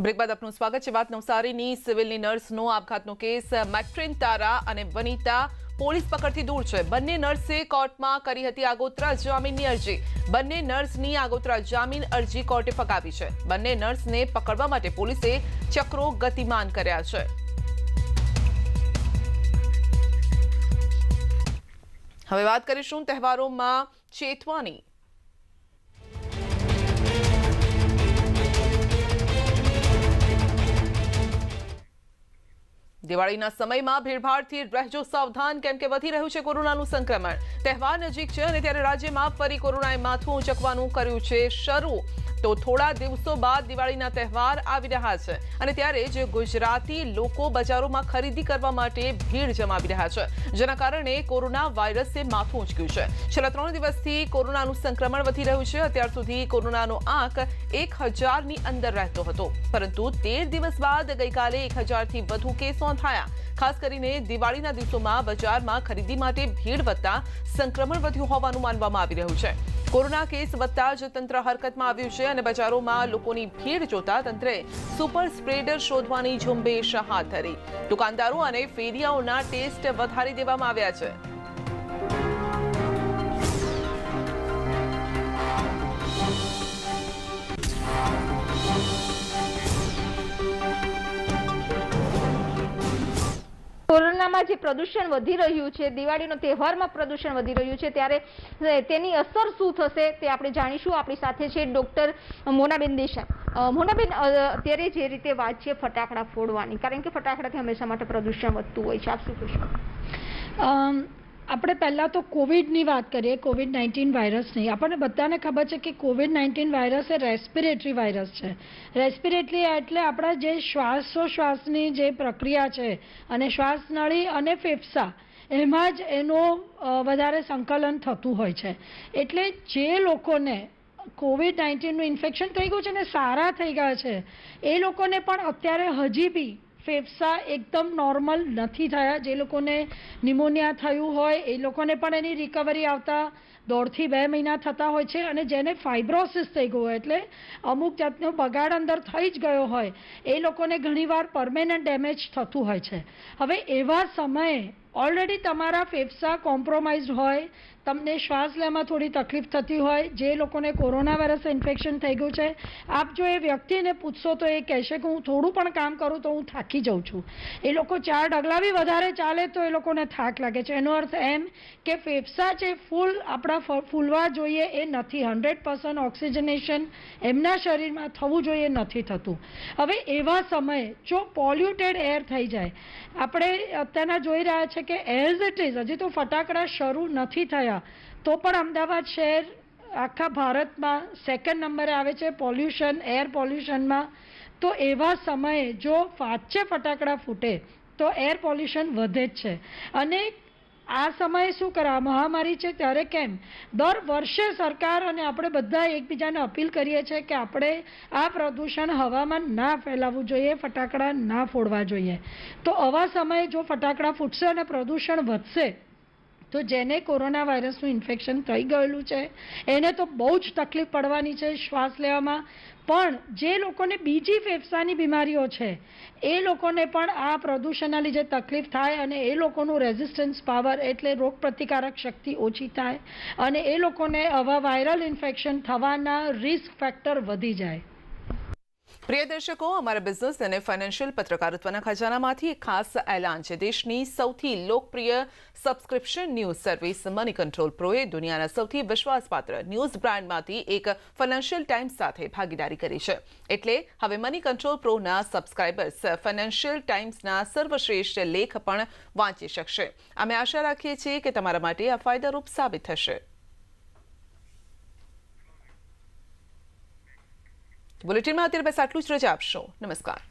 Break બાદ આપનું સ્વાગત છે વાત નવસારીની સિવિલની નર્સનો આપઘાતનો કેસ મેટ્રિન તારા અને વનિતા પોલીસ પકડથી દૂર છે બંને નર્સે કોર્ટમાં કરી હતી આગોતરા જામીનની અરજી બંને નર્સની આગોતરા જામીન અરજી કોર્ટે ફગાવી છે બંને નર્સને પકડવા માટે પોલીસે ચક્રો ગતિમાન કર્યા છે હવે વાત કરીશું તહેવારોમાં ચેતવાની દિવાળીના સમયમાં ભીડભાડથી રહેજો સાવધાન, કેમ કે વધી રહ્યું છે કોરોનાનું સંક્રમણ. તહેવાર નજીક છે અને ત્યારે રાજ્યમાં ફરી કોરોનાએ માથું ઉંચકવાનું કર્યું છે શરૂ. તો થોડા દિવસો બાદ દિવાળીના તહેવાર આવી રહ્યા છે. અને ત્યારે જ ગુજરાતી લોકો બજારોમાં ખરીદી કરવા માટે ભીડ જમાવી રહ્યા છે. જેના કારણે કોરોના વાયરસે માથું ઉંચક્યું છે. છેલ્લા ત્રણ દિવસથી કોરોનાનું સંક્રમણ વધી રહ્યું છે. અત્યાર સુધી કોરોનાનો આંક એક હજારની અંદર રહેતો હતો. પરંતુ તેર દિવસ બાદ ગઈકાલે એક હજારથી વધુ કેસ નોંધાયા. ખાસ કરીને દિવાળીના દિવસોમાં બજારમાં ખરીદી માટે ભીડ વધતા સંક્રમણ વધ્યું હોવાનું માનવામાં આવી રહ્યું છે. કોરોના કેસ વધતા જ તંત્ર હરકતમાં આવ્યું છે અને બજારોમાં લોકોની ભીડ જોતા તંત્રે સુપર સ્પ્રેડર શોધવાની ઝુંબેશ હાથ ધરી. દુકાનદારો અને ફેરિયાઓના ટેસ્ટ વધારી દેવામાં આવ્યા છે. કોરોનામાં જે પ્રદૂષણ વધી રહ્યું છે, દિવાળીનો તહેવારમાં પ્રદૂષણ વધી રહ્યું છે, ત્યારે તેની અસર શું થશે તે આપણે જાણીશું. આપણી સાથે છે ડોક્ટર મોનાબેન દેસાઈ. મોનાબેન અત્યારે જે રીતે વાત છે ફટાકડા ફોડવાની, કારણ કે ફટાકડાથી હંમેશા માટે પ્રદૂષણ વધતું હોય છે. આપ શું કહેશો? આપણે પહેલાં તો કોવિડની વાત કરીએ કોવિડ નાઇન્ટીન વાયરસની. આપણને બધાને ખબર છે કે કોવિડ નાઇન્ટીન વાયરસ એ રેસ્પિરેટરી વાયરસ છે. રેસ્પિરેટરી એટલે આપણા જે શ્વાસોશ્વાસની જે પ્રક્રિયા છે, અને શ્વાસનળી અને ફેફસા, એમાં જ એનું વધારે સંકલન થતું હોય છે. એટલે જે લોકોને કોવિડ નાઇન્ટીનનું ઇન્ફેક્શન થઈ ગયું છે ને સારા થઈ ગયા છે, એ લોકોને પણ અત્યારે હજી બી ફેફસા એકદમ નોર્મલ નથી થયા. જે લોકોને નિમોનિયા થયું હોય, એ લોકોને પણ એની રિકવરી આવતા દોઢથી બે મહિના થતા હોય છે અને જેને ફાઇબ્રોસિસ થઈ ગયું હોય, એટલે અમુક જાતનો બગાડ અંદર થઈ જ ગયો હોય, એ લોકોને ઘણીવાર પરમેનન્ટ ડેમેજ થતું હોય છે. હવે એવા સમયે ઓલરેડી તમારા ફેફસા કોમ્પ્રોમાઇઝ હોય, તમને શ્વાસ લેવામાં થોડી તકલીફ થતી હોય, જે લોકોને કોરોના વાયરસ ઇન્ફેક્શન થઈ ગયું છે, આપ જો એ વ્યક્તિને પૂછશો તો એ કહેશે કે હું થોડું પણ કામ કરું તો હું થાકી જાઉં છું. એ લોકો ચાર ડગલા બી વધારે ચાલે તો એ લોકોને થાક લાગે છે. એનો અર્થ એમ કે ફેફસા જે ફૂલ આપણા ફૂલવા જોઈએ એ નથી. હંડ્રેડ પર્સન્ટ ઓક્સિજનેશન એમના શરીરમાં થવું જોઈએ નથી થતું. હવે એવા સમયે જો પોલ્યુટેડ એર થઈ જાય, આપણે અત્યારના જોઈ રહ્યા છે કે એઝ ઇટ ઇઝ હજી તો ફટાકડા શરૂ નથી થયા. તો પણ અમદાવાદ શહેર આખા ભારતમાં સેકન્ડ નંબરે આવે છે પોલ્યુશન એર પોલ્યુશનમાં તો એવા સમયે જો વાચ્ચે ફટાકડા ફૂટે, તો એર પોલ્યુશન વધે જ છે. અને આ સમયે શું કરે? મહામારી છે ત્યારે કેમ? દર વર્ષે સરકાર અને આપણે બધા એકબીજાને અપીલ કરીએ છીએ કે આપણે આ પ્રદૂષણ હવામાં ના ફેલાવવું જોઈએ, ફટાકડા ના ફોડવા જોઈએ. તો આવા સમયે જો ફટાકડા ફૂટશે અને પ્રદૂષણ વધશે તો જેને કોરોના વાયરસનું ઇન્ફેક્શન થઈ ગયેલું છે, એને તો બહુ જ તકલીફ પડવાની છે શ્વાસ લેવામાં. પણ જે લોકોને બીજી ફેફસાની બીમારીઓ છે, એ લોકોને પણ આ પ્રદૂષણના લીધે તકલીફ થાય અને એ લોકોનું રેઝિસ્ટન્સ પાવર એટલે રોગ પ્રતિકારક શક્તિ ઓછી થાય અને એ લોકોને આવા વાયરલ ઇન્ફેક્શન થવાના રિસ્ક ફેક્ટર વધી જાય. પ્રિય દર્શકો, અમારા બિઝનેસ અને ફાઇનાન્શિયલ પત્રકારત્વના ખજાનામાંથી એક ખાસ એલાન છે. દેશની સૌથી લોકપ્રિય subscription news service money control પ્રોએ દુનિયાના સૌથી વિશ્વાસપાત્ર ન્યૂઝ બ્રાન્ડમાંથી એક ફાઇનાન્શિયલ ટાઈમ્સ સાથે ભાગીદારી કરી છે. એટલે હવે મની કંટ્રોલ પ્રોના સબસ્ક્રાઇબર્સ ફાઇનાન્શિયલ ટાઈમ્સના સર્વશ્રેષ્ઠ લેખ પણ વાંચી શકશે. અમે આશા રાખીએ છીએ કે તમારા માટે આ ફાયદારૂપ સાબિત થશે. બુલેટિનમાં અત્યારે બસ આટલું જ. રજા આપશો. નમસ્કાર.